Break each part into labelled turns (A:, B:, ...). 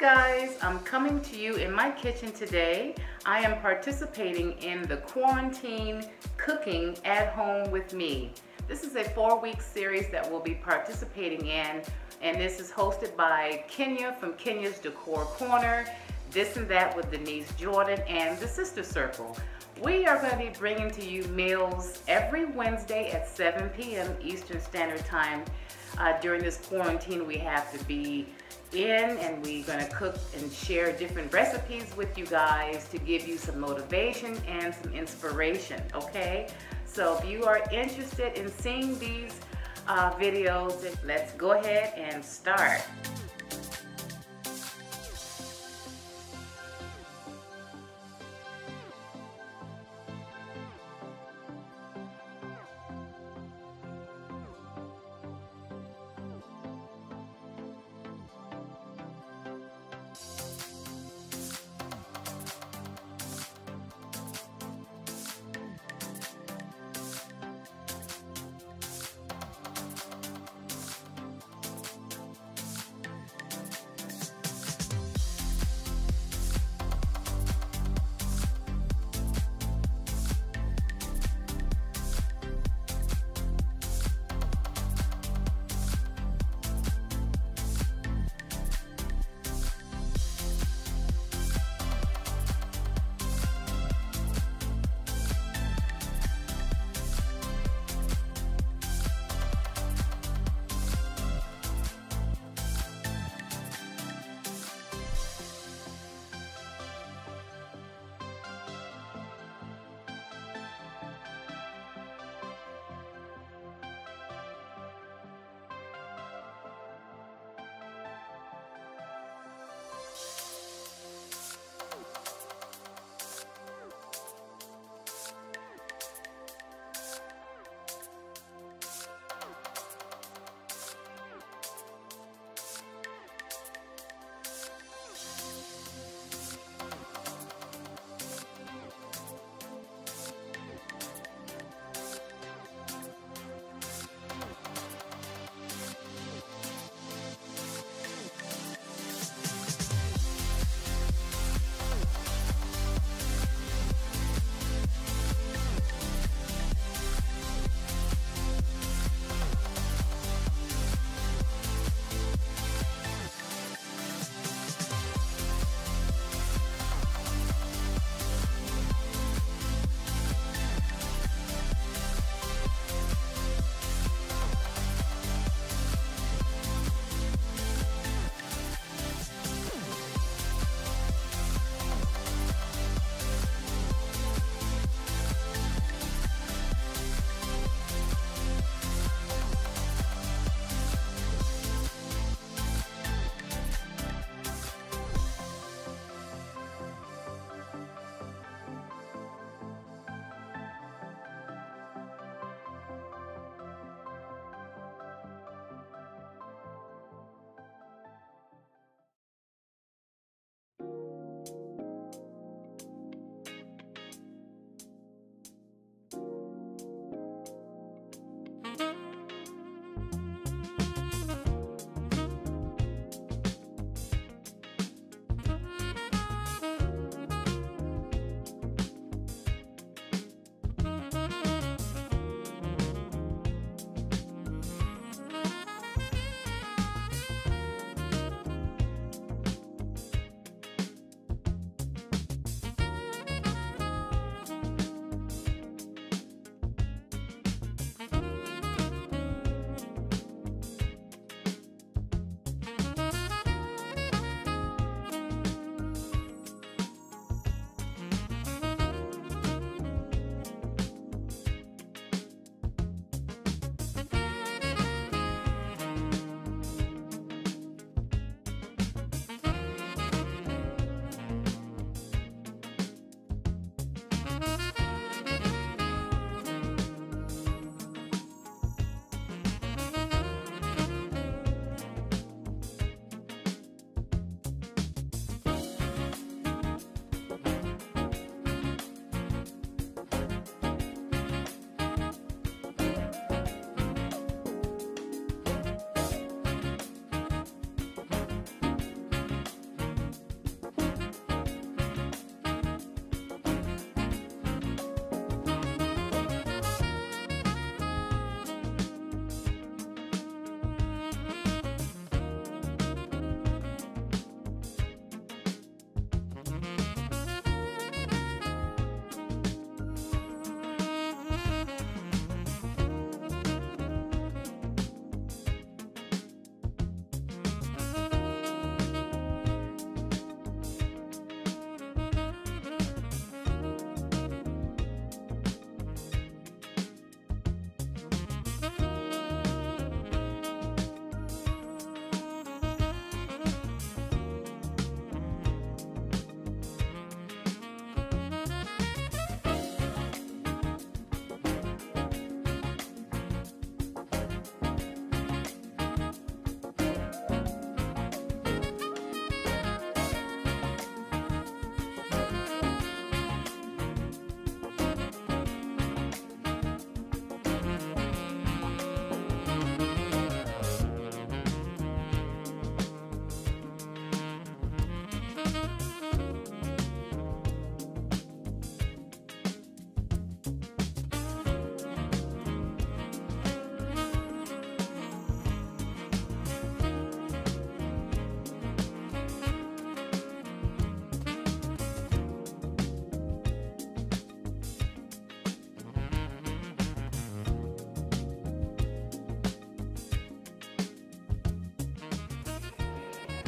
A: guys, I'm coming to you in my kitchen today. I am participating in the quarantine cooking at home with me. This is a four week series that we'll be participating in and this is hosted by Kenya from Kenya's Decor Corner, This and That with Denise Jordan and the Sister Circle. We are going to be bringing to you meals every Wednesday at 7 p.m. Eastern Standard Time. Uh, during this quarantine, we have to be in and we're going to cook and share different recipes with you guys to give you some motivation and some inspiration, okay? So if you are interested in seeing these uh, videos, let's go ahead and start.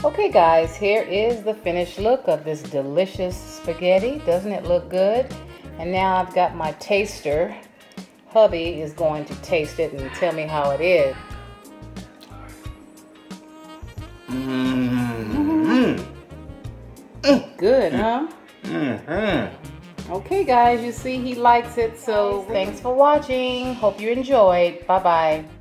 A: Okay guys, here is the finished look of this delicious spaghetti. Doesn't it look good? And now I've got my taster. Hubby is going to taste it and tell me how it is. Mm -hmm. Good, huh? Mm -hmm. Okay guys, you see he likes it, so thanks for watching. Hope you enjoyed. Bye-bye.